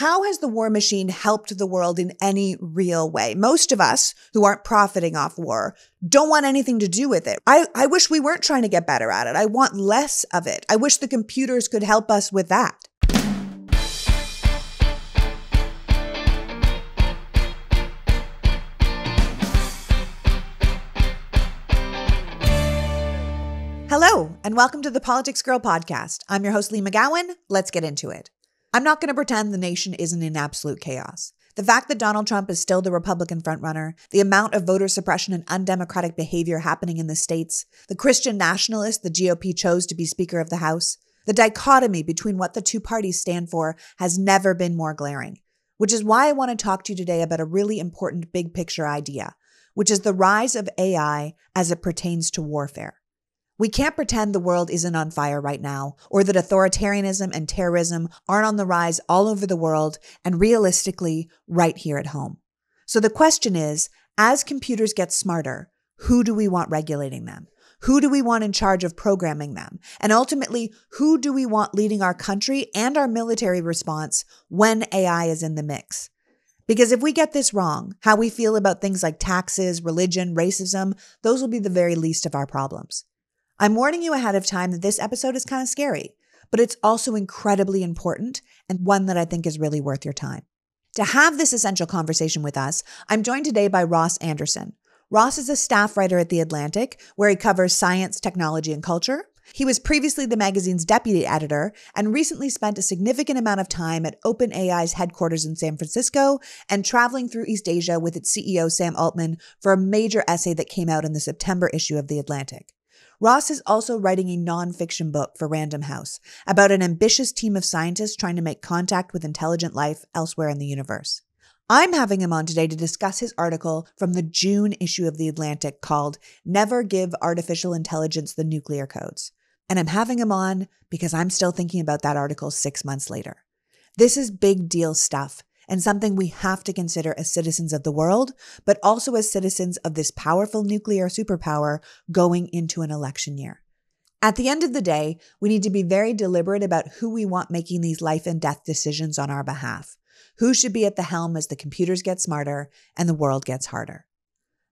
How has the war machine helped the world in any real way? Most of us who aren't profiting off war don't want anything to do with it. I, I wish we weren't trying to get better at it. I want less of it. I wish the computers could help us with that. Hello, and welcome to the Politics Girl podcast. I'm your host, Lee McGowan. Let's get into it. I'm not going to pretend the nation isn't in absolute chaos. The fact that Donald Trump is still the Republican frontrunner, the amount of voter suppression and undemocratic behavior happening in the states, the Christian nationalist the GOP chose to be Speaker of the House, the dichotomy between what the two parties stand for has never been more glaring. Which is why I want to talk to you today about a really important big picture idea, which is the rise of AI as it pertains to warfare. We can't pretend the world isn't on fire right now, or that authoritarianism and terrorism aren't on the rise all over the world and realistically right here at home. So the question is, as computers get smarter, who do we want regulating them? Who do we want in charge of programming them? And ultimately, who do we want leading our country and our military response when AI is in the mix? Because if we get this wrong, how we feel about things like taxes, religion, racism, those will be the very least of our problems. I'm warning you ahead of time that this episode is kind of scary, but it's also incredibly important and one that I think is really worth your time. To have this essential conversation with us, I'm joined today by Ross Andersen. Ross is a staff writer at The Atlantic, where he covers science, technology, and culture. He was previously the magazine's deputy editor and recently spent a significant amount of time at OpenAI's headquarters in San Francisco and traveling through East Asia with its CEO, Sam Altman, for a major essay that came out in the September issue of The Atlantic. Ross is also writing a nonfiction book for Random House about an ambitious team of scientists trying to make contact with intelligent life elsewhere in the universe. I'm having him on today to discuss his article from the June issue of The Atlantic called Never Give Artificial Intelligence the Nuclear Codes. And I'm having him on because I'm still thinking about that article six months later. This is big deal stuff and something we have to consider as citizens of the world, but also as citizens of this powerful nuclear superpower going into an election year. At the end of the day, we need to be very deliberate about who we want making these life and death decisions on our behalf. Who should be at the helm as the computers get smarter and the world gets harder.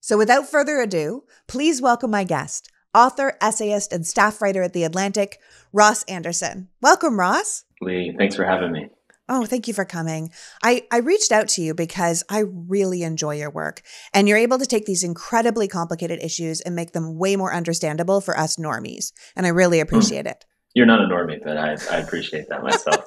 So without further ado, please welcome my guest, author, essayist, and staff writer at The Atlantic, Ross Andersen. Welcome, Ross. Lee, thanks for having me. Oh, thank you for coming. I, I reached out to you because I really enjoy your work and you're able to take these incredibly complicated issues and make them way more understandable for us normies. And I really hmm. appreciate it. You're not a normie, but I, I appreciate that myself.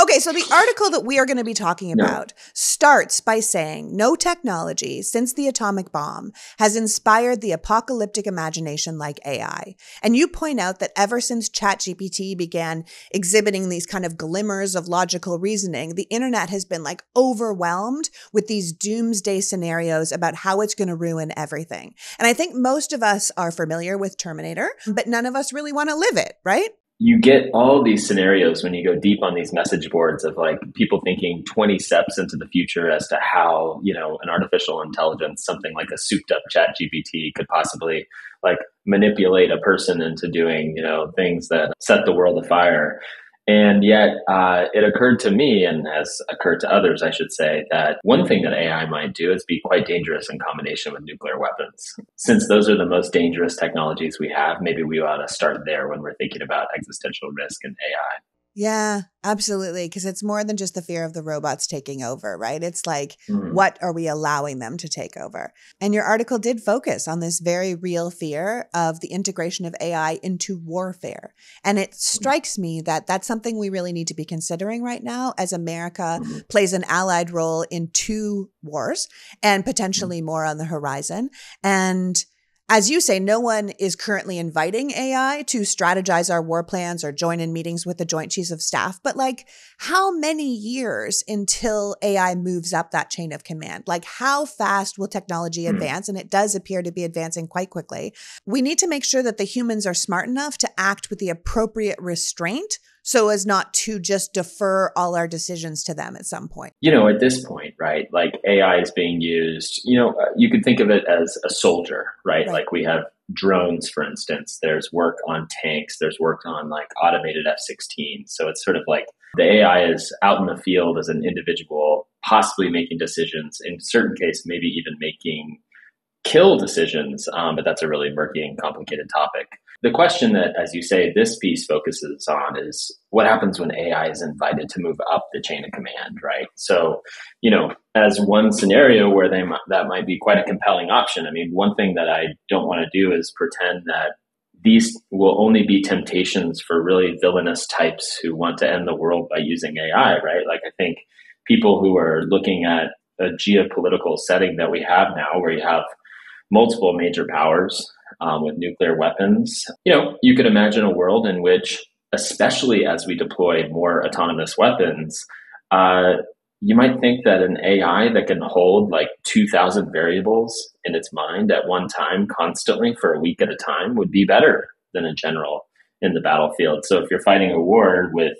Okay, so the article that we are going to be talking about no. starts by saying no technology since the atomic bomb has inspired the apocalyptic imagination like AI. And you point out that ever since ChatGPT began exhibiting these kind of glimmers of logical reasoning, the internet has been like overwhelmed with these doomsday scenarios about how it's going to ruin everything. And I think most of us are familiar with Terminator, mm. but none of us really want to live it, right? You get all these scenarios when you go deep on these message boards of like people thinking 20 steps into the future as to how you know an artificial intelligence something like a souped up chat gpt could possibly like manipulate a person into doing you know things that set the world afire and yet, uh, it occurred to me, and has occurred to others, I should say, that one thing that AI might do is be quite dangerous in combination with nuclear weapons. Since those are the most dangerous technologies we have, maybe we ought to start there when we're thinking about existential risk and AI. Yeah, absolutely. Because it's more than just the fear of the robots taking over, right? It's like, mm-hmm. what are we allowing them to take over? And your article did focus on this very real fear of the integration of AI into warfare. And it mm-hmm. strikes me that that's something we really need to be considering right now as America mm-hmm. plays an allied role in two wars and mm-hmm. potentially more on the horizon. And as you say, no one is currently inviting AI to strategize our war plans or join in meetings with the Joint Chiefs of Staff. But like, how many years until AI moves up that chain of command? Like, how fast will technology hmm. advance? And it does appear to be advancing quite quickly. We need to make sure that the humans are smart enough to act with the appropriate restraint so as not to just defer all our decisions to them at some point? You know, at this point, right? Like AI is being used, you know, uh, you could think of it as a soldier, right? right? Like we have drones, for instance, there's work on tanks, there's work on like automated F 16. So it's sort of like The AI is out in the field as an individual, possibly making decisions, in certain cases, maybe even making kill decisions, um, but that's a really murky and complicated topic. The question that, as you say, this piece focuses on is what happens when AI is invited to move up the chain of command, right? So, you know, as one scenario where they that might be quite a compelling option. I mean, one thing that I don't want to do is pretend that these will only be temptations for really villainous types who want to end the world by using AI, right? Like, I think people who are looking at a geopolitical setting that we have now, where you have multiple major powers um, with nuclear weapons. You know, you could imagine a world in which, especially as we deploy more autonomous weapons, uh, you might think that an AI that can hold like 2,000 variables in its mind at one time constantly for a week at a time would be better than a general in the battlefield. So if you're fighting a war with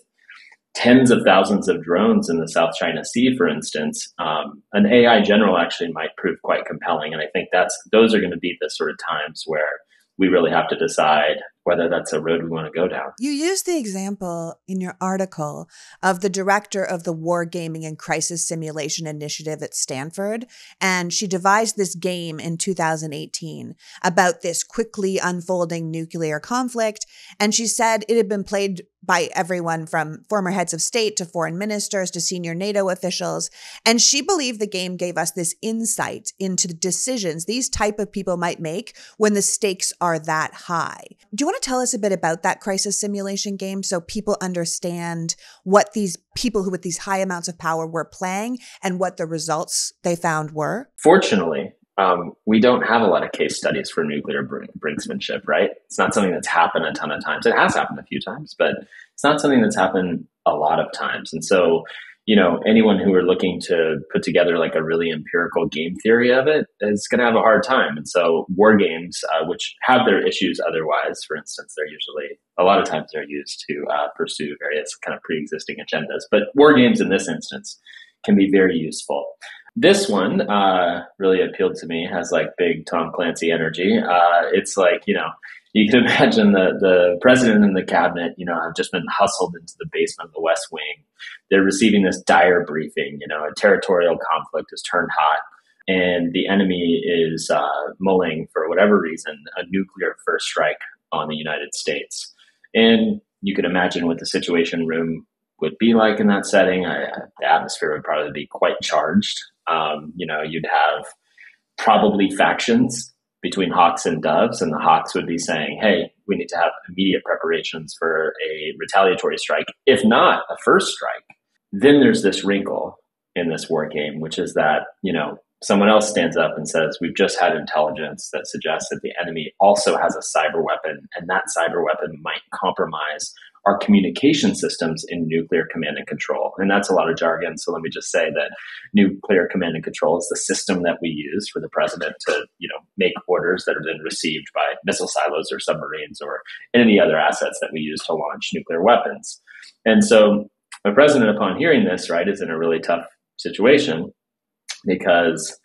tens of thousands of drones in the South China Sea, for instance, um, an AI general actually might prove quite compelling. And I think that's those are going to be the sort of times where we really have to decide whether that's a road we want to go down. You used the example in your article of the director of the Wargaming and Crisis Simulation Initiative at Stanford. And she devised this game in 2018 about this quickly unfolding nuclear conflict. And she said it had been played by everyone from former heads of state to foreign ministers to senior NATO officials. And she believed the game gave us this insight into the decisions these type of people might make when the stakes are that high. Do you want to tell us a bit about that crisis simulation game so people understand what these people who with these high amounts of power were playing and what the results they found were? Fortunately, um, we don't have a lot of case studies for nuclear brinksmanship, right? It's not something that's happened a ton of times. It has happened a few times, but it's not something that's happened a lot of times. And so, you know, anyone who are looking to put together like a really empirical game theory of it is going to have a hard time. And so, war games, uh, which have their issues otherwise, for instance, they're usually a lot of times they're used to uh, pursue various kind of pre-existing agendas. But war games in this instance can be very useful. This one uh, really appealed to me. Has like big Tom Clancy energy. Uh, it's like you know you can imagine the the president and the cabinet, you know, have just been hustled into the basement of the West Wing. They're receiving this dire briefing. You know, a territorial conflict has turned hot, and the enemy is uh, mulling for whatever reason a nuclear first strike on the United States. And you can imagine what the Situation Room would be like in that setting. I, the atmosphere would probably be quite charged. Um, you know, you'd have probably factions between hawks and doves, and the hawks would be saying, "Hey, we need to have immediate preparations for a retaliatory strike, if not a first strike." Then there's this wrinkle in this war game, which is that you know someone else stands up and says, "We've just had intelligence that suggests that the enemy also has a cyber weapon, and that cyber weapon might compromise our communication systems in nuclear command and control. And that's a lot of jargon. So let me just say that nuclear command and control is the system that we use for the president to, you know, make orders that have been received by missile silos or submarines or any other assets that we use to launch nuclear weapons. And so the president, upon hearing this, right, is in a really tough situation because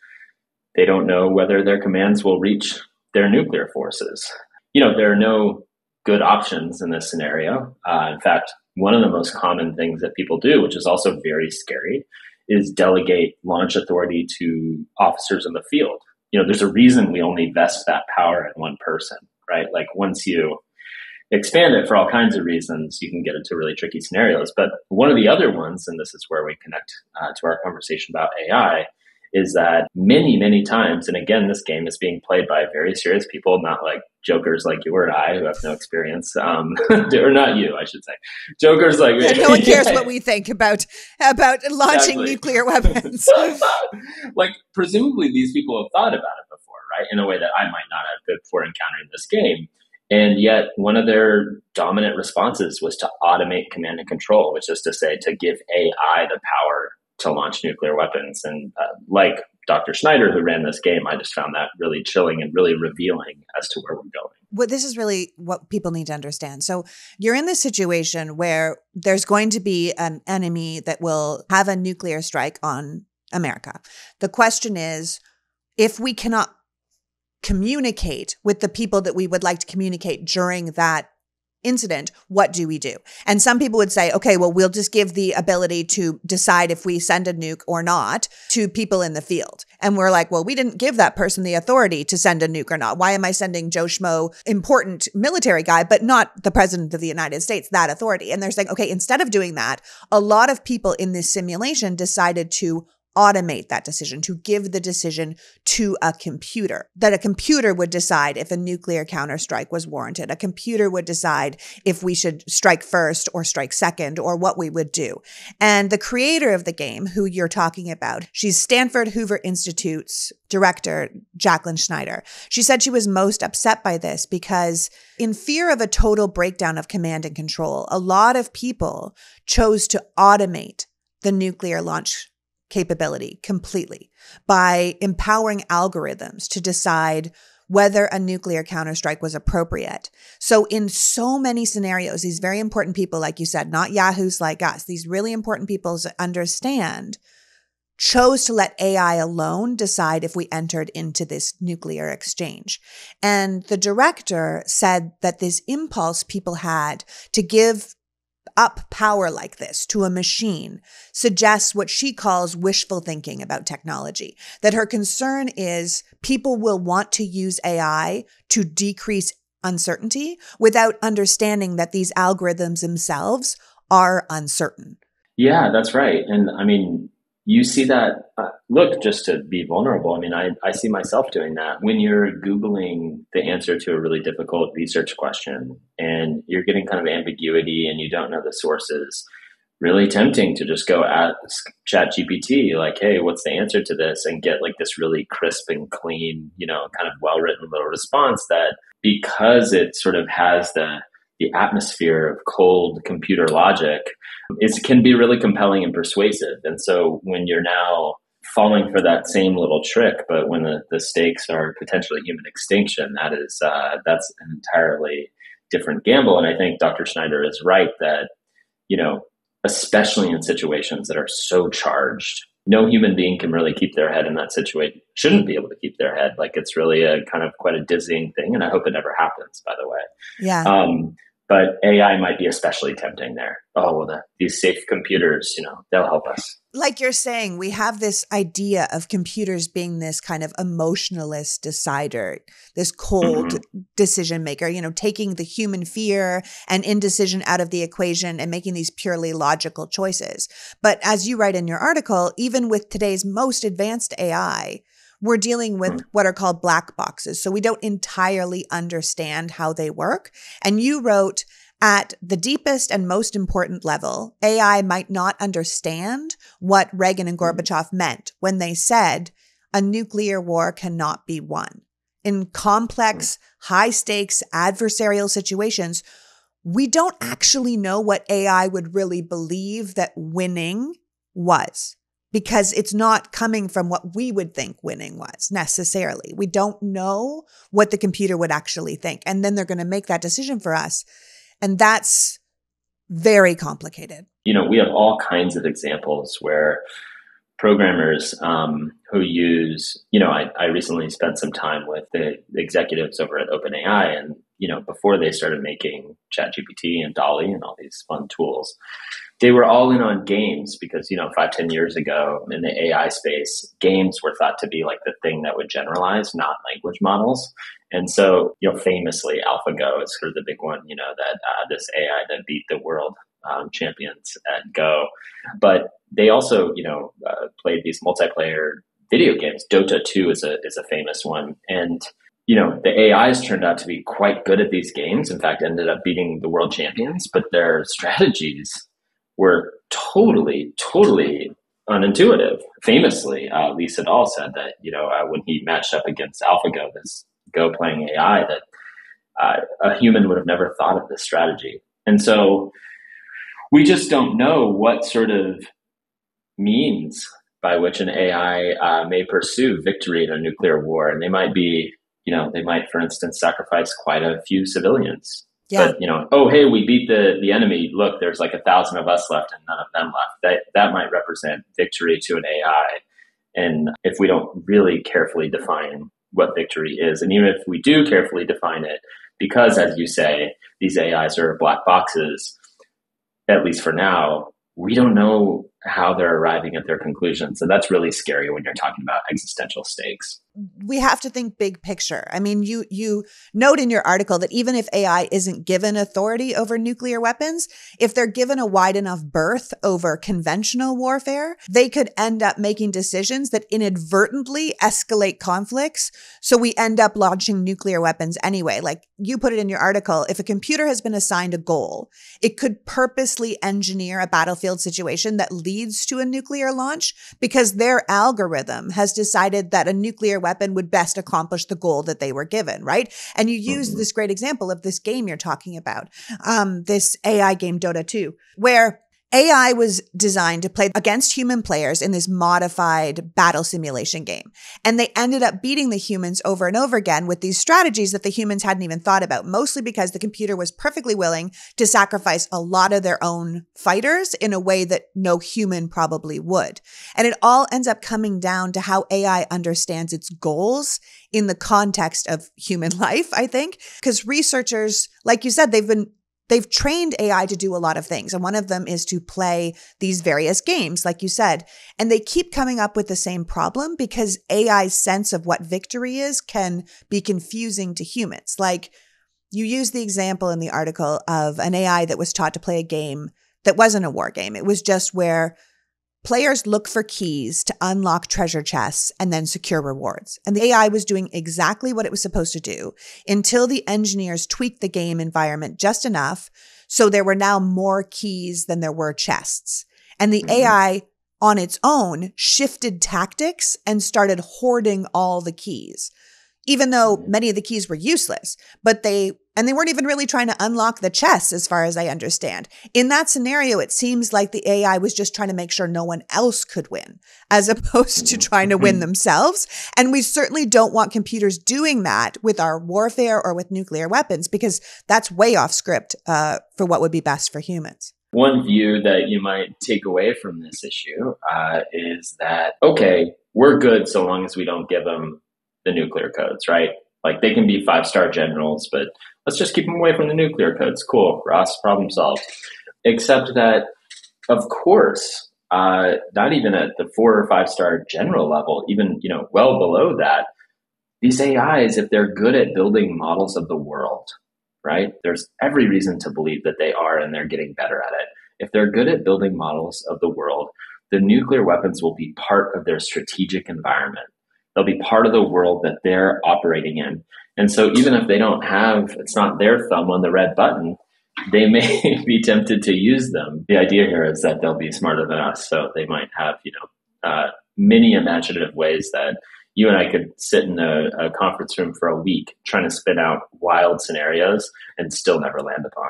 they don't know whether their commands will reach their nuclear forces. You know, there are no good options in this scenario. Uh, in fact, one of the most common things that people do, which is also very scary, is delegate launch authority to officers in the field. You know, there's a reason we only vest that power in one person, right? Like once you expand it for all kinds of reasons, you can get into really tricky scenarios. But one of the other ones, and this is where we connect uh, to our conversation about AI, is that many, many times, and again, this game is being played by very serious people, not like jokers like you or I who have no experience, um, or not you, I should say. Jokers like me. no one cares what we think about about launching exactly. nuclear weapons. like presumably these people have thought about it before, right? In a way that I might not have before encountering this game. And yet, one of their dominant responses was to automate command and control, which is to say, to give AI the power to launch nuclear weapons. And uh, like Dr. Schneider, who ran this game, I just found that really chilling and really revealing as to where we're going. Well, this is really what people need to understand. So you're in this situation where there's going to be an enemy that will have a nuclear strike on America. The question is if we cannot communicate with the people that we would like to communicate during that incident, what do we do? And some people would say, okay, well, we'll just give the ability to decide if we send a nuke or not to people in the field. And we're like, well, we didn't give that person the authority to send a nuke or not. Why am I sending Joe Schmo, important military guy, but not the president of the United States, that authority? And they're saying, okay, instead of doing that, a lot of people in this simulation decided to automate that decision, to give the decision to a computer, that a computer would decide if a nuclear counterstrike was warranted. A computer would decide if we should strike first or strike second or what we would do. And the creator of the game, who you're talking about, she's Stanford Hoover Institute's director, Jacquelyn Schneider. She said she was most upset by this because in fear of a total breakdown of command and control, a lot of people chose to automate the nuclear launch capability completely by empowering algorithms to decide whether a nuclear counterstrike was appropriate. So in so many scenarios, these very important people, like you said, not yahoos like us, these really important people understand chose to let AI alone decide if we entered into this nuclear exchange. And the director said that this impulse people had to give up power like this to a machine suggests what she calls wishful thinking about technology. That her concern is people will want to use AI to decrease uncertainty without understanding that these algorithms themselves are uncertain. Yeah, that's right. And I mean, you see that uh, look just to be vulnerable i mean I, I see myself doing that. When you're googling the answer to a really difficult research question and you're getting kind of ambiguity and you don't know the sources really tempting to just go ask chat gpt like hey what's the answer to this? and get like this really crisp and clean you know kind of well written little response that because it sort of has the the atmosphere of cold computer logic it can be really compelling and persuasive. And so when you're now falling for that same little trick, but when the, the stakes are potentially human extinction, that is uh, that's an entirely different gamble. And I think Dr. Schneider is right that you know, especially in situations that are so charged, no human being can really keep their head in that situation. Shouldn't be able to keep their head. Like it's really a kind of quite a dizzying thing, and I hope it never happens. By the way, yeah. Um, but AI might be especially tempting there. Oh, well, the, these safe computers, you know, they'll help us. Like you're saying, we have this idea of computers being this kind of emotionalist decider, this cold mm-hmm. decision maker, you know, taking the human fear and indecision out of the equation and making these purely logical choices. But as you write in your article, even with today's most advanced AI, we're dealing with mm. what are called black boxes. So we don't entirely understand how they work. And you wrote, at the deepest and most important level, AI might not understand what Reagan and mm. Gorbachev meant when they said a nuclear war cannot be won. In complex, mm. high stakes adversarial situations, we don't actually know what AI would really believe that winning was because it's not coming from what we would think winning was necessarily. We don't know what the computer would actually think. And then they're going to make that decision for us. And that's very complicated. You know, we have all kinds of examples where programmers um, who use, you know, I, I recently spent some time with the executives over at OpenAI, and you know, before they started making ChatGPT and DALL-E and all these fun tools, they were all in on games because you know five ten years ago in the ai space games were thought to be like the thing that would generalize not language models. And so you know famously alphago is sort of the big one you know that uh, this ai that beat the world um, champions at go. But they also you know uh, played these multiplayer video games. Dota 2 is a is a famous one. And you know the ais turned out to be quite good at these games. In fact ended up beating the world champions but their strategies were totally, totally unintuitive. Famously, uh, Lee Sedol said that, you know, uh, when he matched up against AlphaGo, this Go playing AI, that uh, a human would have never thought of this strategy. And so we just don't know what sort of means by which an AI uh, may pursue victory in a nuclear war. And they might be, you know, they might, for instance, sacrifice quite a few civilians yeah. But you know, oh hey, we beat the the enemy. Look, there's like a thousand of us left and none of them left. That that might represent victory to an AI. And if we don't really carefully define what victory is, and even if we do carefully define it, because, as you say, these AIs are black boxes, at least for now, we don't know how they're arriving at their conclusions. And that's really scary when you're talking about existential stakes. We have to think big picture. I mean, you you note in your article that even if AI isn't given authority over nuclear weapons, if they're given a wide enough berth over conventional warfare, they could end up making decisions that inadvertently escalate conflicts. So we end up launching nuclear weapons anyway. Like you put it in your article, if a computer has been assigned a goal, it could purposely engineer a battlefield situation that leads to a nuclear launch because their algorithm has decided that a nuclear weapon would best accomplish the goal that they were given, right? And you use mm-hmm. this great example of this game you're talking about, um, this AI game Dota 2, where AI was designed to play against human players in this modified battle simulation game. And they ended up beating the humans over and over again with these strategies that the humans hadn't even thought about, mostly because the computer was perfectly willing to sacrifice a lot of their own fighters in a way that no human probably would. And it all ends up coming down to how AI understands its goals in the context of human life, I think. Because researchers, like you said, they've been they've trained AI to do a lot of things. And one of them is to play these various games, like you said. And they keep coming up with the same problem because AI's sense of what victory is can be confusing to humans. Like you use the example in the article of an AI that was taught to play a game that wasn't a war game. It was just where Players look for keys to unlock treasure chests and then secure rewards. And the AI was doing exactly what it was supposed to do until the engineers tweaked the game environment just enough so there were now more keys than there were chests. And the mm-hmm. AI on its own shifted tactics and started hoarding all the keys even though many of the keys were useless, but they, and they weren't even really trying to unlock the chests as far as I understand. In that scenario, it seems like the AI was just trying to make sure no one else could win as opposed to trying to win themselves. And we certainly don't want computers doing that with our warfare or with nuclear weapons because that's way off script uh, for what would be best for humans. One view that you might take away from this issue uh, is that, okay, we're good so long as we don't give them the nuclear codes, right? Like they can be five star generals, but let's just keep them away from the nuclear codes. Cool, Ross, problem solved. Except that, of course, uh, not even at the four or five star general level, even you know well below that, these AIs, if they're good at building models of the world, right? There's every reason to believe that they are, and they're getting better at it. If they're good at building models of the world, the nuclear weapons will be part of their strategic environment. They'll be part of the world that they're operating in. And so even if they don't have, it's not their thumb on the red button, they may be tempted to use them. The idea here is that they'll be smarter than us. So they might have, you know, uh, many imaginative ways that you and I could sit in a, a, conference room for a week trying to spin out wild scenarios and still never land upon.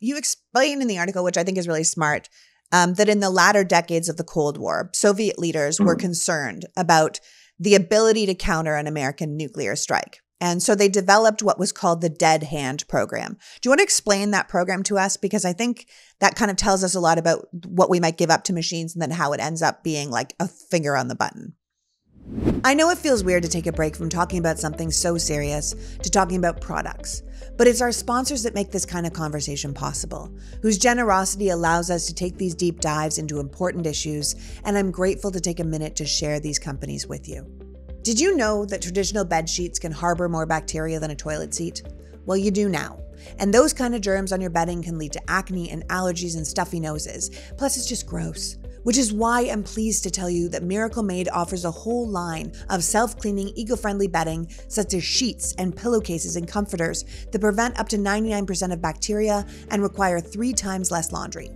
You explain in the article, which I think is really smart, um, that in the latter decades of the Cold War, Soviet leaders mm-hmm. were concerned about the ability to counter an American nuclear strike. And so they developed what was called the Dead Hand Program. Do you want to explain that program to us? Because I think that kind of tells us a lot about what we might give up to machines and then how it ends up being like a finger on the button. I know it feels weird to take a break from talking about something so serious to talking about products, but it's our sponsors that make this kind of conversation possible, whose generosity allows us to take these deep dives into important issues, and I'm grateful to take a minute to share these companies with you. Did you know that traditional bed sheets can harbor more bacteria than a toilet seat? Well, you do now. And those kind of germs on your bedding can lead to acne and allergies and stuffy noses. Plus, it's just gross which is why I'm pleased to tell you that Miracle Made offers a whole line of self cleaning, eco friendly bedding, such as sheets and pillowcases and comforters that prevent up to 99% of bacteria and require three times less laundry.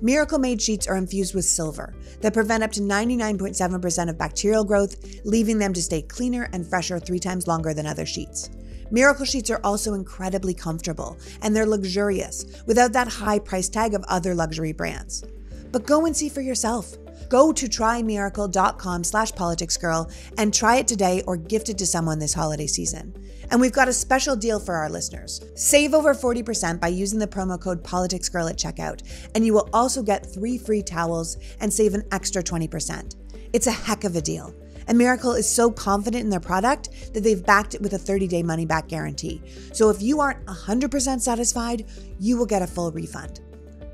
Miracle Made sheets are infused with silver that prevent up to 99.7% of bacterial growth, leaving them to stay cleaner and fresher three times longer than other sheets. Miracle sheets are also incredibly comfortable and they're luxurious without that high price tag of other luxury brands. But go and see for yourself. Go to trymiracle.com slash politicsgirl and try it today or gift it to someone this holiday season. And we've got a special deal for our listeners. Save over 40% by using the promo code politicsgirl at checkout, and you will also get three free towels and save an extra 20%. It's a heck of a deal. And Miracle is so confident in their product that they've backed it with a 30 day money back guarantee. So if you aren't 100% satisfied, you will get a full refund.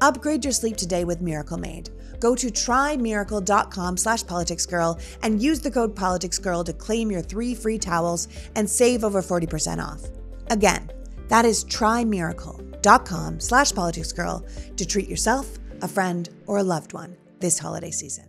Upgrade your sleep today with Miracle Made. Go to trymiracle.com slash politicsgirl and use the code politicsgirl to claim your three free towels and save over 40% off. Again, that is trymiracle.com slash politicsgirl to treat yourself, a friend, or a loved one this holiday season.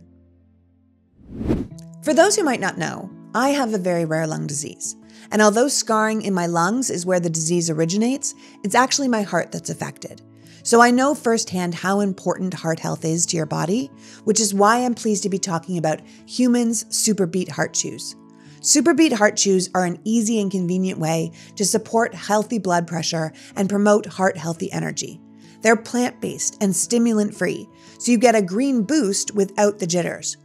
For those who might not know, I have a very rare lung disease. And although scarring in my lungs is where the disease originates, it's actually my heart that's affected. So I know firsthand how important heart health is to your body, which is why I'm pleased to be talking about Humans Superbeat Heart Chews. Superbeat Heart Chews are an easy and convenient way to support healthy blood pressure and promote heart healthy energy. They're plant based and stimulant free, so you get a green boost without the jitters.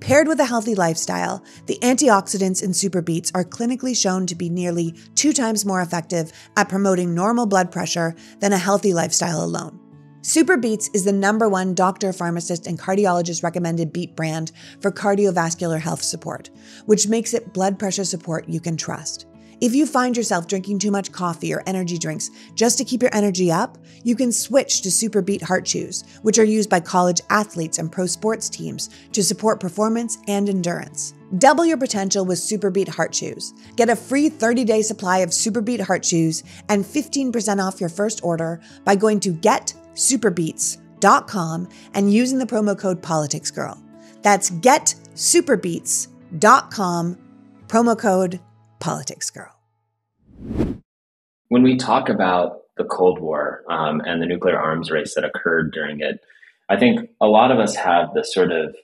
Paired with a healthy lifestyle, the antioxidants in Super Beets are clinically shown to be nearly two times more effective at promoting normal blood pressure than a healthy lifestyle alone. Super Beets is the number one doctor, pharmacist, and cardiologist recommended beet brand for cardiovascular health support, which makes it blood pressure support you can trust. If you find yourself drinking too much coffee or energy drinks just to keep your energy up, you can switch to Super Beet Heart Chews, which are used by college athletes and pro sports teams to support performance and endurance. Double your potential with Superbeat Heart Chews. Get a free 30-day supply of Superbeat Heart Chews and 15% off your first order by going to getsuperbeats.com and using the promo code politicsgirl. That's getsuperbeats.com promo code politicsgirl. When we talk about the Cold War um, and the nuclear arms race that occurred during it, I think a lot of us have the sort of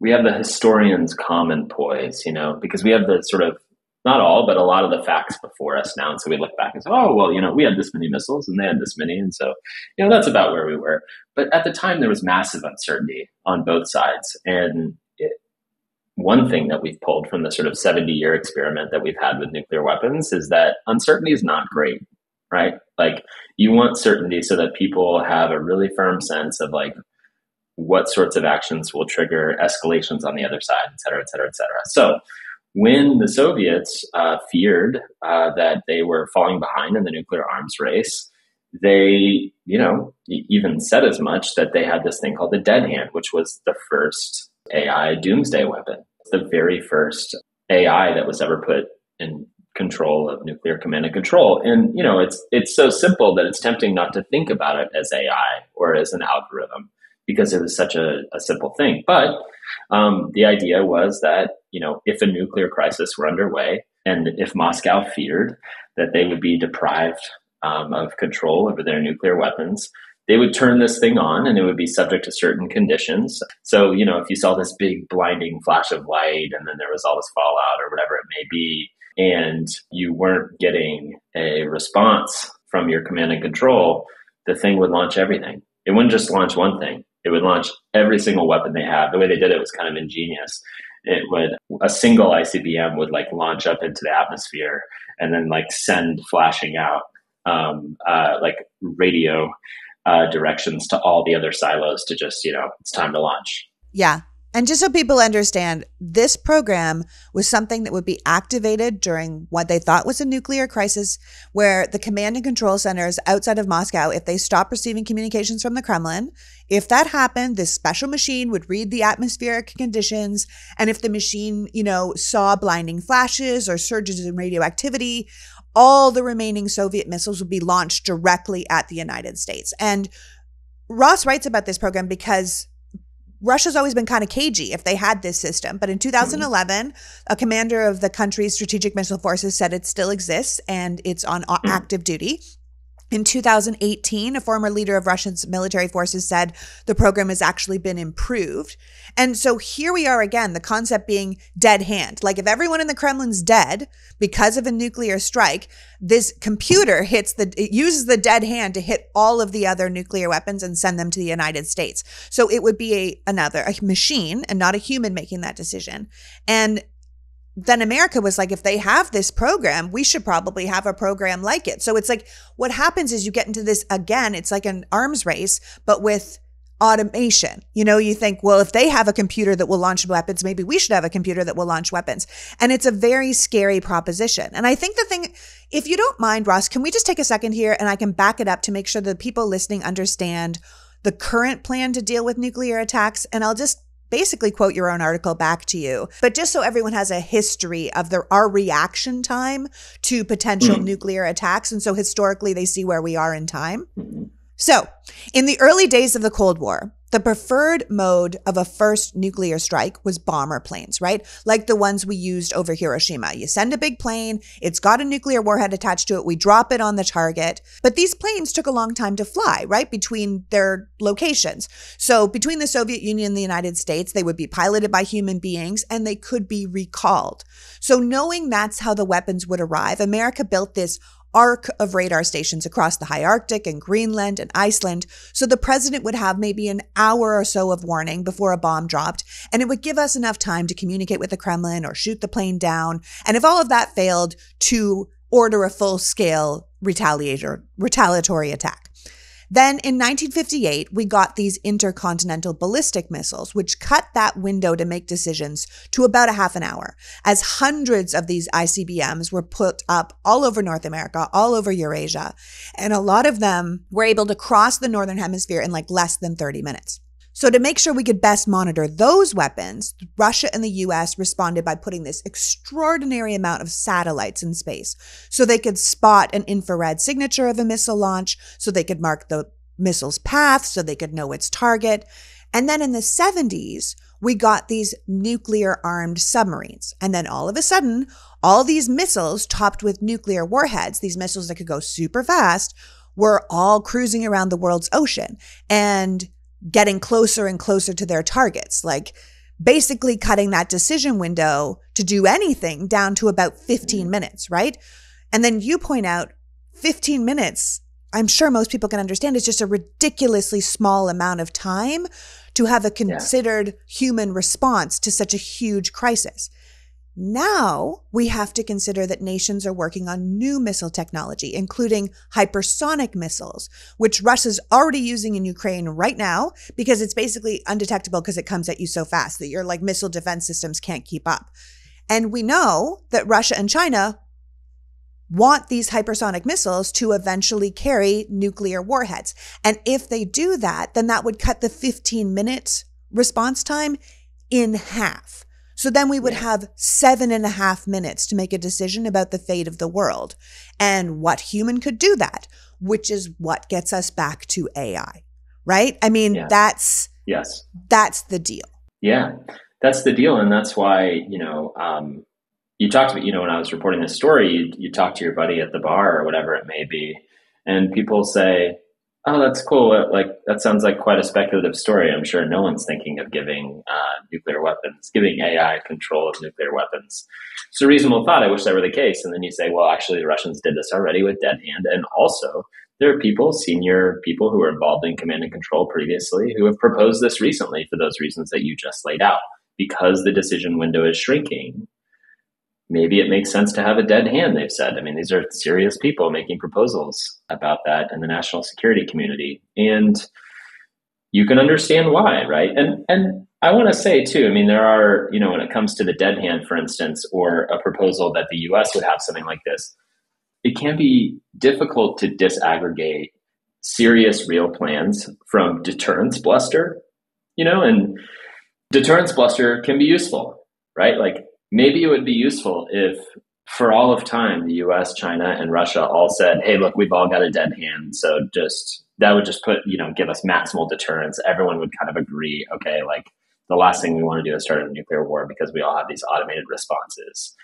we have the historian's common poise, you know, because we have the sort of not all, but a lot of the facts before us now. And so we look back and say, oh, well, you know, we had this many missiles and they had this many. And so, you know, that's about where we were. But at the time, there was massive uncertainty on both sides. And one thing that we've pulled from the sort of 70 year experiment that we've had with nuclear weapons is that uncertainty is not great, right? Like you want certainty so that people have a really firm sense of like what sorts of actions will trigger escalations on the other side, et cetera, et cetera, et cetera. So when the Soviets uh, feared uh, that they were falling behind in the nuclear arms race, they, you know, even said as much that they had this thing called the dead hand, which was the first AI doomsday weapon. It's the very first AI that was ever put in control of nuclear command and control. And you know, it's it's so simple that it's tempting not to think about it as AI or as an algorithm because it was such a, a simple thing. But um, the idea was that you know, if a nuclear crisis were underway, and if Moscow feared that they would be deprived um, of control over their nuclear weapons, they would turn this thing on and it would be subject to certain conditions. So, you know, if you saw this big blinding flash of light and then there was all this fallout or whatever it may be, and you weren't getting a response from your command and control, the thing would launch everything. It wouldn't just launch one thing, it would launch every single weapon they have. The way they did it was kind of ingenious. It would, a single ICBM would like launch up into the atmosphere and then like send flashing out um, uh, like radio uh, directions to all the other silos to just, you know, it's time to launch. Yeah. And just so people understand, this program was something that would be activated during what they thought was a nuclear crisis, where the command and control centers outside of Moscow, if they stopped receiving communications from the Kremlin, if that happened, this special machine would read the atmospheric conditions. And if the machine, you know, saw blinding flashes or surges in radioactivity, all the remaining Soviet missiles would be launched directly at the United States. And Ross writes about this program because Russia's always been kind of cagey if they had this system. But in 2011, mm-hmm. a commander of the country's strategic missile forces said it still exists and it's on mm. active duty. In 2018, a former leader of Russia's military forces said the program has actually been improved. And so here we are again, the concept being dead hand. Like if everyone in the Kremlin's dead because of a nuclear strike, this computer hits the, it uses the dead hand to hit all of the other nuclear weapons and send them to the United States. So it would be a, another, a machine and not a human making that decision. And then America was like, if they have this program, we should probably have a program like it. So it's like what happens is you get into this again, it's like an arms race, but with automation. You know, you think, well, if they have a computer that will launch weapons, maybe we should have a computer that will launch weapons. And it's a very scary proposition. And I think the thing, if you don't mind, Ross, can we just take a second here and I can back it up to make sure the people listening understand the current plan to deal with nuclear attacks? And I'll just basically quote your own article back to you. But just so everyone has a history of their our reaction time to potential mm-hmm. nuclear attacks. And so historically they see where we are in time. Mm-hmm. So, in the early days of the Cold War, the preferred mode of a first nuclear strike was bomber planes, right? Like the ones we used over Hiroshima. You send a big plane, it's got a nuclear warhead attached to it, we drop it on the target. But these planes took a long time to fly, right? Between their locations. So between the Soviet Union and the United States, they would be piloted by human beings and they could be recalled. So knowing that's how the weapons would arrive, America built this arc of radar stations across the high Arctic and Greenland and Iceland. So the president would have maybe an hour or so of warning before a bomb dropped, and it would give us enough time to communicate with the Kremlin or shoot the plane down. And if all of that failed, to order a full scale retaliatory attack. Then in 1958, we got these intercontinental ballistic missiles, which cut that window to make decisions to about a half an hour, as hundreds of these ICBMs were put up all over North America, all over Eurasia. And a lot of them were able to cross the Northern Hemisphere in like less than 30 minutes. So, to make sure we could best monitor those weapons, Russia and the US responded by putting this extraordinary amount of satellites in space so they could spot an infrared signature of a missile launch, so they could mark the missile's path, so they could know its target. And then in the 70s, we got these nuclear armed submarines. And then all of a sudden, all these missiles topped with nuclear warheads, these missiles that could go super fast, were all cruising around the world's ocean. And getting closer and closer to their targets, like basically cutting that decision window to do anything down to about 15 mm-hmm. minutes, right? And then you point out 15 minutes, I'm sure most people can understand, is just a ridiculously small amount of time to have a considered yeah. human response to such a huge crisis. Now we have to consider that nations are working on new missile technology, including hypersonic missiles, which Russia's already using in Ukraine right now because it's basically undetectable because it comes at you so fast that your like missile defense systems can't keep up. And we know that Russia and China want these hypersonic missiles to eventually carry nuclear warheads. And if they do that, then that would cut the 15 minute response time in half. So then we would yeah. have seven and a half minutes to make a decision about the fate of the world and what human could do that, which is what gets us back to AI, right? I mean, yeah. that's, yes, that's the deal. Yeah, that's the deal. And that's why, you know, um, you talked about, you know, when I was reporting this story, you, you talk to your buddy at the bar or whatever it may be, and people say, Oh, that's cool. Like that sounds like quite a speculative story. I'm sure no one's thinking of giving uh, nuclear weapons, giving AI control of nuclear weapons. It's a reasonable thought. I wish that were the case. And then you say, well, actually, the Russians did this already with Dead Hand, and also there are people, senior people who were involved in command and control previously, who have proposed this recently for those reasons that you just laid out. Because the decision window is shrinking, maybe it makes sense to have a dead hand, they've said. I mean, these are serious people making proposals about that in the national security community. And you can understand why, right? And and I want to say too, I mean, there are, you know, when it comes to the dead hand, for instance, or a proposal that the US would have something like this, it can be difficult to disaggregate serious real plans from deterrence bluster, you know, and deterrence bluster can be useful, right? Like maybe it would be useful if for all of time the US, China, and Russia all said, hey, look, we've all got a dead hand. So just that would just put, you know, give us maximal deterrence. Everyone would kind of agree, okay, like the last thing we want to do is start a nuclear war because we all have these automated responses.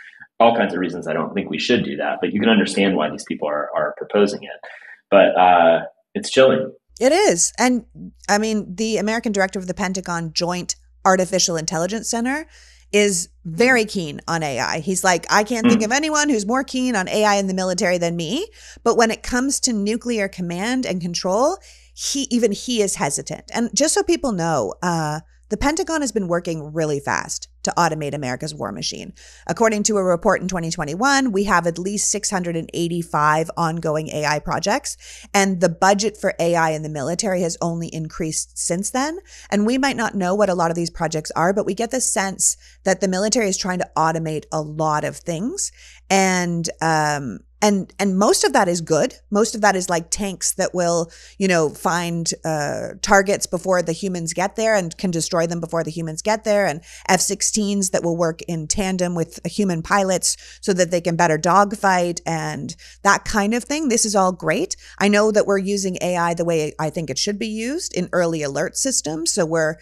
All kinds of reasons I don't think we should do that, but you can understand why these people are, are proposing it. But uh, it's chilling. It is. And I mean, the American director of the Pentagon Joint Artificial Intelligence Center is very keen on AI. He's like, I can't think hmm. of anyone who's more keen on AI in the military than me. But when it comes to nuclear command and control, he even he is hesitant. And just so people know, uh, the Pentagon has been working really fast to automate America's war machine. According to a report in 2021, we have at least 685 ongoing AI projects, and the budget for AI in the military has only increased since then. And we might not know what a lot of these projects are, but we get the sense that the military is trying to automate a lot of things. And um, and and most of that is good most of that is like tanks that will you know find uh, targets before the humans get there and can destroy them before the humans get there and f-16s that will work in tandem with human pilots so that they can better dogfight and that kind of thing. This is all great. I know that we're using ai the way i think it should be used in early alert systems so we're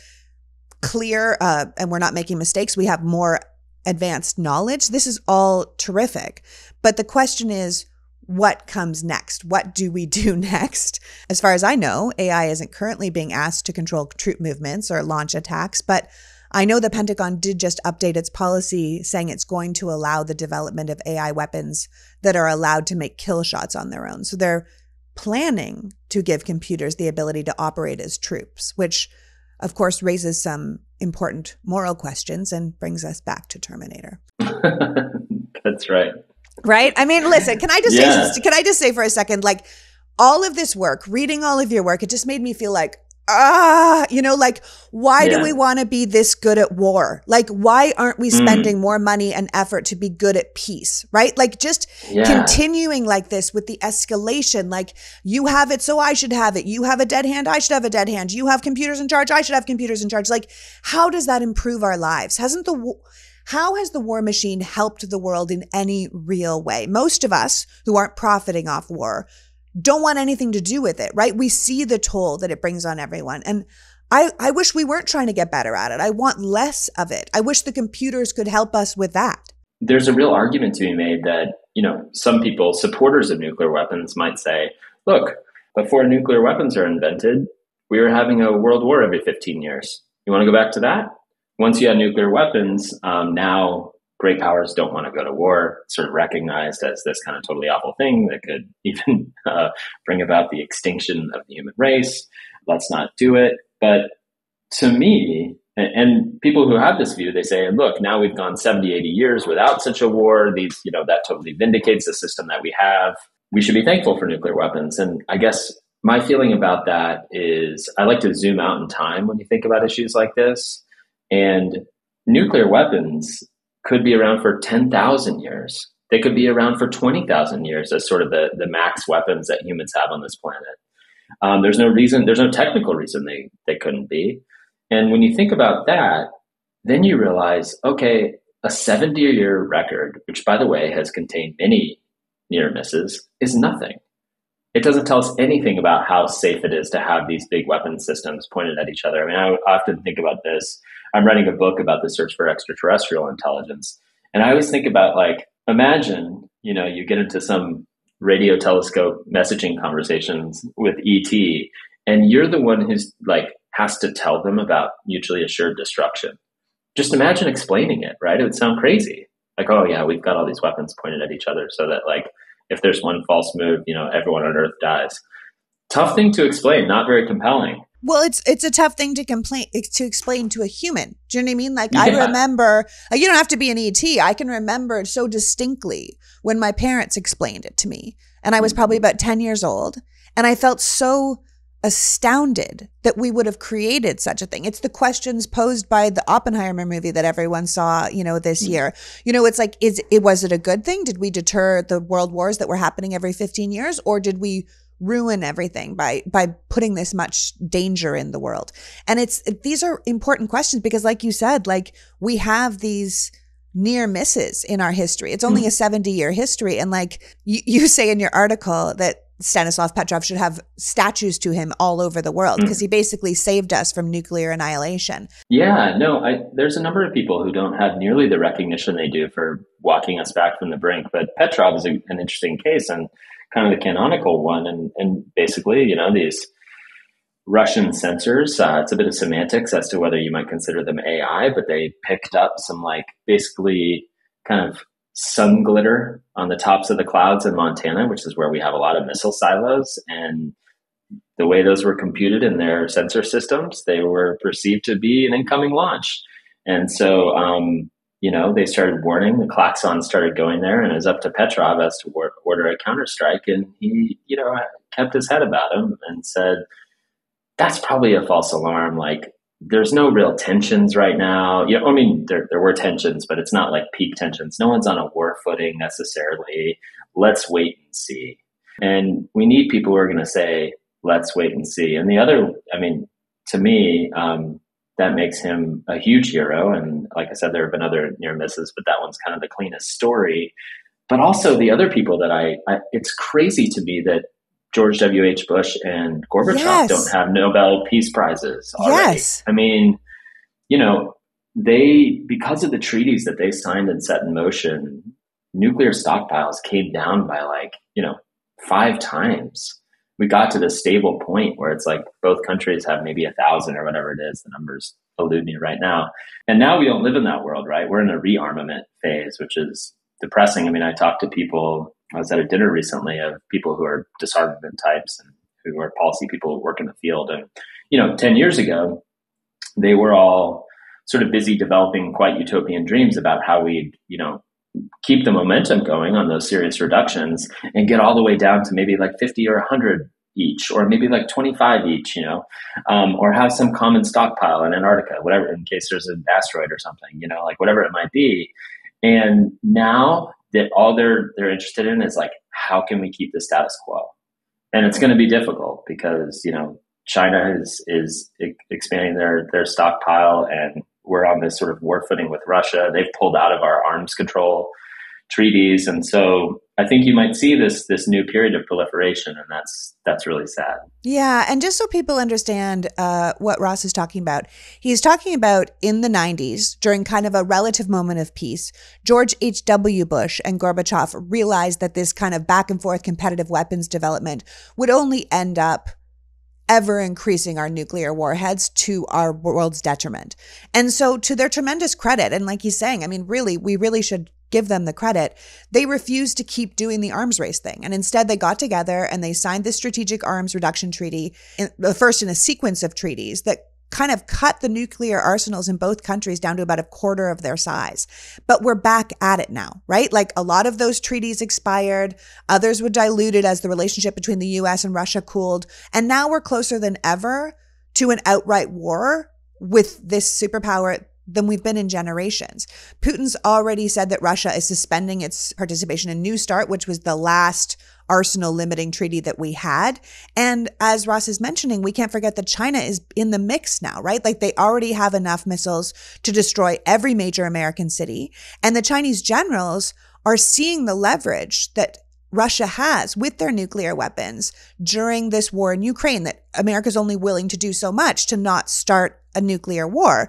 clear uh, and we're not making mistakes. We have more advanced knowledge. This is all terrific. But the question is, what comes next? What do we do next? As far as I know, AI isn't currently being asked to control troop movements or launch attacks, but I know the Pentagon did just update its policy saying it's going to allow the development of AI weapons that are allowed to make kill shots on their own. So they're planning to give computers the ability to operate as troops, which of course raises some important moral questions and brings us back to Terminator. That's right right? I mean, listen, can I just yeah. say can I just say for a second like all of this work, reading all of your work, it just made me feel like ah, you know, like why yeah. do we want to be this good at war? Like why aren't we mm. spending mm. more money and effort to be good at peace, right? Like just yeah. continuing like this with the escalation, like you have it, so I should have it. You have a dead hand, I should have a dead hand. You have computers in charge, I should have computers in charge. Like how does that improve our lives? Hasn't the how has the war machine helped the world in any real way? Most of us who aren't profiting off war don't want anything to do with it, right? We see the toll that it brings on everyone. And I, I wish we weren't trying to get better at it. I want less of it. I wish the computers could help us with that. There's a real argument to be made that, you know, some people, supporters of nuclear weapons, might say, look, before nuclear weapons are invented, we were having a world war every 15 years. You want to go back to that? once you had nuclear weapons, um, now great powers don't want to go to war, sort of recognized as this kind of totally awful thing that could even uh, bring about the extinction of the human race. Let's not do it. But to me, and people who have this view, they say, look, now we've gone 70, 80 years without such a war. These, you know, that totally vindicates the system that we have. We should be thankful for nuclear weapons. And I guess my feeling about that is I like to zoom out in time when you think about issues like this. And nuclear weapons could be around for 10,000 years. They could be around for 20,000 years as sort of the, the max weapons that humans have on this planet. Um, there's no reason, there's no technical reason they, they couldn't be. And when you think about that, then you realize, okay, a 70 year record, which by the way has contained many near misses, is nothing. It doesn't tell us anything about how safe it is to have these big weapon systems pointed at each other. I mean, I often think about this I'm writing a book about the search for extraterrestrial intelligence. And I always think about like, imagine, you know, you get into some radio telescope messaging conversations with ET, and you're the one who's like has to tell them about mutually assured destruction. Just imagine explaining it, right? It would sound crazy. Like, oh yeah, we've got all these weapons pointed at each other so that like if there's one false move, you know, everyone on Earth dies. Tough thing to explain, not very compelling. Well, it's it's a tough thing to complain to explain to a human. Do you know what I mean? Like yeah. I remember, you don't have to be an ET. I can remember so distinctly when my parents explained it to me, and I was probably mm-hmm. about ten years old, and I felt so astounded that we would have created such a thing. It's the questions posed by the Oppenheimer movie that everyone saw, you know, this mm. year. You know, it's like, is it was it a good thing? Did we deter the world wars that were happening every 15 years, or did we ruin everything by by putting this much danger in the world and it's these are important questions because like you said like we have these near misses in our history it's only mm. a 70 year history and like you, you say in your article that Stanislav Petrov should have statues to him all over the world because mm. he basically saved us from nuclear annihilation. Yeah, no, I, there's a number of people who don't have nearly the recognition they do for walking us back from the brink. But Petrov is a, an interesting case, and kind of the canonical one. And, and basically, you know, these Russian sensors, uh, it's a bit of semantics as to whether you might consider them AI, but they picked up some like basically kind of sun glitter on the tops of the clouds in Montana, which is where we have a lot of missile silos. And the way those were computed in their sensor systems, they were perceived to be an incoming launch. And so, um, you know, they started warning, the klaxon started going there, and it was up to Petrov as to war- order a counterstrike. And he, you know, kept his head about him and said, that's probably a false alarm. Like, there's no real tensions right now. You know, I mean, there, there were tensions, but it's not like peak tensions. No one's on a war footing necessarily. Let's wait and see. And we need people who are going to say, let's wait and see. And the other, I mean, to me, um, that makes him a huge hero. And like I said, there have been other near misses, but that one's kind of the cleanest story. But also the other people that I, I it's crazy to me that George W.H. Bush and Gorbachev yes. don't have Nobel Peace Prizes already. Yes. I mean, you know, they, because of the treaties that they signed and set in motion, nuclear stockpiles came down by like, you know, five times we got to this stable point where it's like both countries have maybe a thousand or whatever it is. The numbers elude me right now. And now we don't live in that world, right? We're in a rearmament phase, which is depressing. I mean, I talked to people, I was at a dinner recently of people who are disarmament types and who are policy people who work in the field. And, you know, 10 years ago, they were all sort of busy developing quite utopian dreams about how we'd, you know, keep the momentum going on those serious reductions and get all the way down to maybe like 50 or 100 each, or maybe like 25 each, you know, um, or have some common stockpile in Antarctica, whatever, in case there's an asteroid or something, you know, like whatever it might be. And now that all they're they're interested in is like, how can we keep the status quo? And it's going to be difficult because you know China is is expanding their their stockpile, and we're on this sort of war footing with Russia. They've pulled out of our arms control treaties, and so I think you might see this this new period of proliferation, and that's that's really sad. Yeah, and just so people understand uh, what Ross is talking about, he's talking about in the '90s during kind of a relative moment of peace. George H. W. Bush and Gorbachev realized that this kind of back and forth competitive weapons development would only end up ever increasing our nuclear warheads to our world's detriment. And so, to their tremendous credit, and like he's saying, I mean, really, we really should give them the credit. They refused to keep doing the arms race thing. And instead, they got together and they signed the Strategic Arms Reduction Treaty, the first in a sequence of treaties that kind of cut the nuclear arsenals in both countries down to about a quarter of their size. But we're back at it now, right? Like a lot of those treaties expired, others were diluted as the relationship between the US and Russia cooled. And now we're closer than ever to an outright war with this superpower than we've been in generations. Putin's already said that Russia is suspending its participation in New START, which was the last arsenal limiting treaty that we had. And as Ross is mentioning, we can't forget that China is in the mix now, right? Like they already have enough missiles to destroy every major American city. And the Chinese generals are seeing the leverage that Russia has with their nuclear weapons during this war in Ukraine, that America's only willing to do so much to not start a nuclear war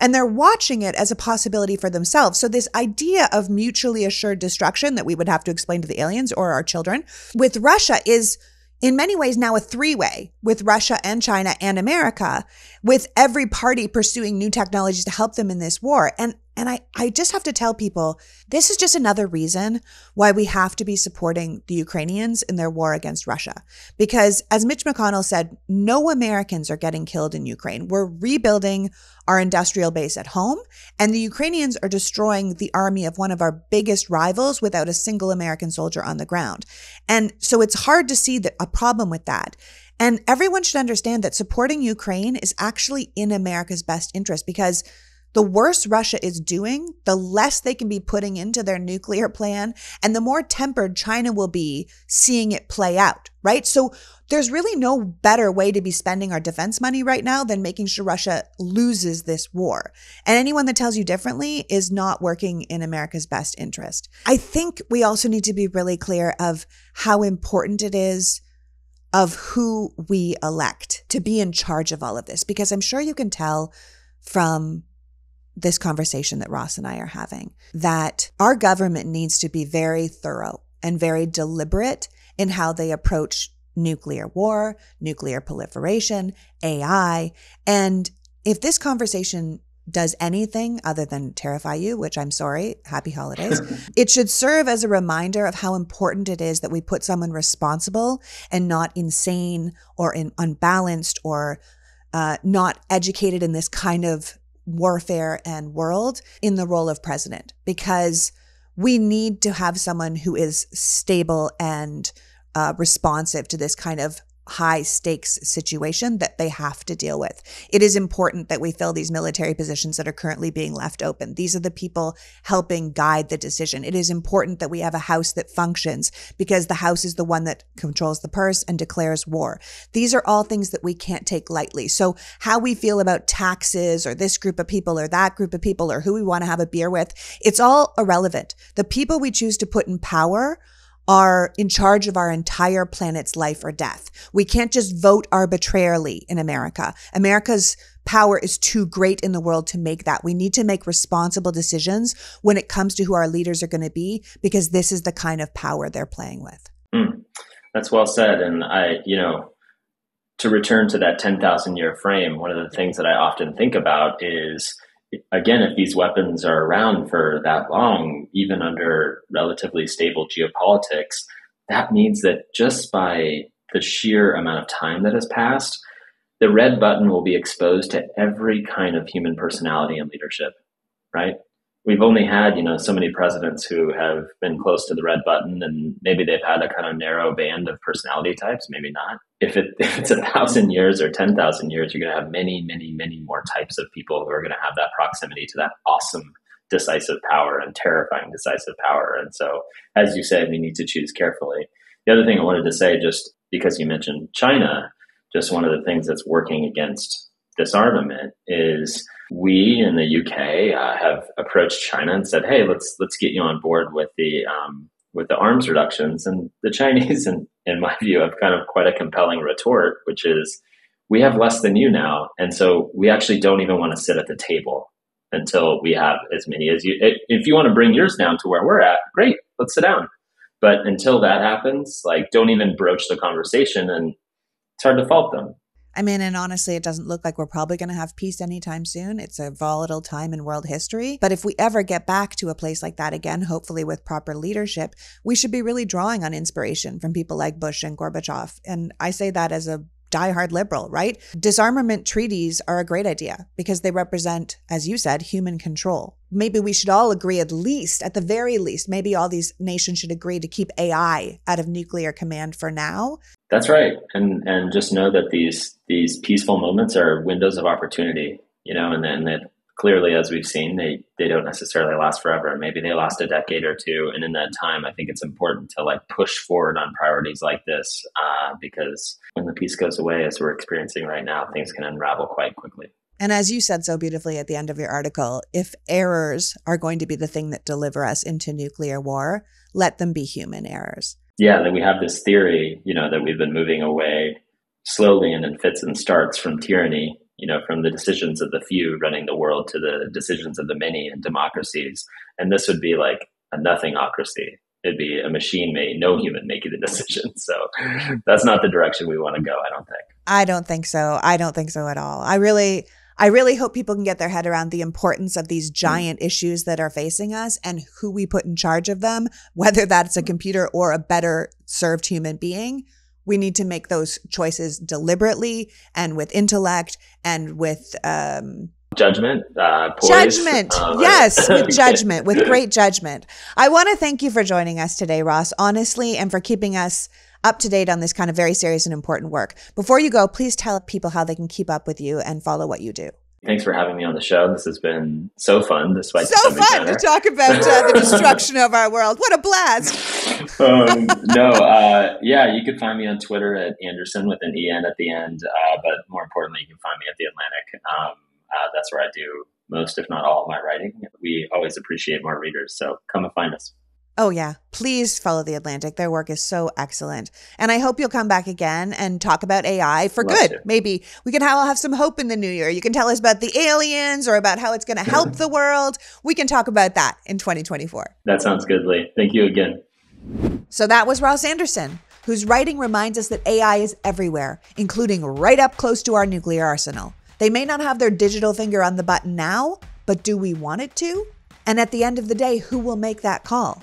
and they're watching it as a possibility for themselves. So this idea of mutually assured destruction that we would have to explain to the aliens or our children with Russia is in many ways now a three way with Russia and China and America, with every party pursuing new technologies to help them in this war. And and I, I just have to tell people this is just another reason why we have to be supporting the Ukrainians in their war against Russia. Because as Mitch McConnell said, no Americans are getting killed in Ukraine. We're rebuilding our industrial base at home, and the Ukrainians are destroying the army of one of our biggest rivals without a single American soldier on the ground. And so it's hard to see the, a problem with that. And everyone should understand that supporting Ukraine is actually in America's best interest because the worse Russia is doing, the less they can be putting into their nuclear plan, and the more tempered China will be seeing it play out, right? So there's really no better way to be spending our defense money right now than making sure Russia loses this war. And anyone that tells you differently is not working in America's best interest. I think we also need to be really clear of how important it is of who we elect to be in charge of all of this, because I'm sure you can tell from this conversation that Ross and I are having that our government needs to be very thorough and very deliberate in how they approach nuclear war, nuclear proliferation, AI. And if this conversation does anything other than terrify you, which I'm sorry, happy holidays, it should serve as a reminder of how important it is that we put someone responsible and not insane or in, unbalanced or uh, not educated in this kind of warfare and world in the role of president because we need to have someone who is stable and uh, responsive to this kind of high stakes situation that they have to deal with. It is important that we fill these military positions that are currently being left open. These are the people helping guide the decision. It is important that we have a house that functions because the house is the one that controls the purse and declares war. These are all things that we can't take lightly. So how we feel about taxes or this group of people or that group of people or who we want to have a beer with, it's all irrelevant. The people we choose to put in power are in charge of our entire planet's life or death. We can't just vote arbitrarily in America. America's power is too great in the world to make that. We need to make responsible decisions when it comes to who our leaders are going to be because this is the kind of power they're playing with. Mm, that's well said. And I, you know, to return to that 10,000 year frame, one of the things that I often think about is again, if these weapons are around for that long, even under relatively stable geopolitics, that means that just by the sheer amount of time that has passed, the red button will be exposed to every kind of human personality and leadership, right? We've only had you know so many presidents who have been close to the red button and maybe they've had a kind of narrow band of personality types maybe not. If, it, if it's a thousand years or ten thousand years you're going to have many many many more types of people who are going to have that proximity to that awesome decisive power and terrifying decisive power. And so as you said we need to choose carefully. The other thing i wanted to say just because you mentioned china just one of the things that's working against disarmament is we in the UK uh, have approached China and said, "Hey, let's let's get you on board with the um, with the arms reductions." And the Chinese, in, in my view, have kind of quite a compelling retort, which is, "We have less than you now, and so we actually don't even want to sit at the table until we have as many as you. If you want to bring yours down to where we're at, great, let's sit down. But until that happens, like, don't even broach the conversation, and it's hard to fault them." I mean, and honestly, it doesn't look like we're probably going to have peace anytime soon. It's a volatile time in world history. But if we ever get back to a place like that again, hopefully with proper leadership, we should be really drawing on inspiration from people like Bush and Gorbachev. And I say that as a diehard liberal, right? Disarmament treaties are a great idea because they represent, as you said, human control. Maybe we should all agree, at least, at the very least, maybe all these nations should agree to keep AI out of nuclear command for now. That's right, and and just know that these these peaceful moments are windows of opportunity, you know, and then that clearly, as we've seen, they they don't necessarily last forever. Maybe they last a decade or two, and in that time, I think it's important to like push forward on priorities like this uh, because when the peace goes away, as we're experiencing right now, things can unravel quite quickly. And as you said so beautifully at the end of your article, if errors are going to be the thing that deliver us into nuclear war, let them be human errors. Yeah, that we have this theory, you know, that we've been moving away slowly and in fits and starts from tyranny you know, from the decisions of the few running the world to the decisions of the many in democracies. And this would be like a nothingocracy. It'd be a machine made, no human making the decision. So that's not the direction we want to go, I don't think. I don't think so. I don't think so at all. I really, I really hope people can get their head around the importance of these giant mm. issues that are facing us and who we put in charge of them, whether that's a computer or a better served human being we need to make those choices deliberately and with intellect and with um, judgment uh, judgment. uh, yes with judgment with great judgment. I want to thank you for joining us today ross honestly and for keeping us up to date on this kind of very serious and important work. Before you go please tell people how they can keep up with you and follow what you do Thanks for having me on the show. This has been so fun, despite so fun to talk about uh, the destruction of our world. What a blast! um, no, uh, yeah, you can find me on Twitter at Andersen with an en at the end. Uh, but more importantly, you can find me at the Atlantic. Um, uh, that's where I do most, if not all, of my writing. We always appreciate more readers, so come and find us. Oh, yeah. Please follow The Atlantic. Their work is so excellent. And I hope you'll come back again and talk about AI for Love good. To. Maybe we can have, have some hope in the new year. You can tell us about the aliens or about how it's going to help the world. We can talk about that in 2024. That sounds good, Leigh. Thank you again. So that was Ross Andersen, whose writing reminds us that AI is everywhere, including right up close to our nuclear arsenal. They may not have their digital finger on the button now, but do we want it to? And at the end of the day, who will make that call?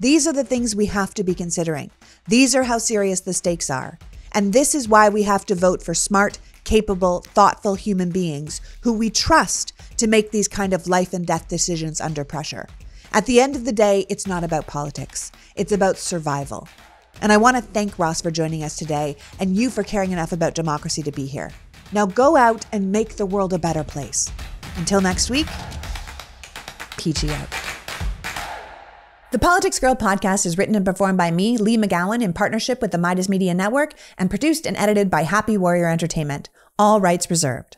These are the things we have to be considering. These are how serious the stakes are. And this is why we have to vote for smart, capable, thoughtful human beings who we trust to make these kind of life and death decisions under pressure. At the end of the day, it's not about politics, it's about survival. And I want to thank Ross for joining us today and you for caring enough about democracy to be here. Now go out and make the world a better place. Until next week, peachy out. The Politics Girl podcast is written and performed by me, Leigh McGowan, in partnership with the Meidas Media Network, and produced and edited by Happy Warrior Entertainment. All rights reserved.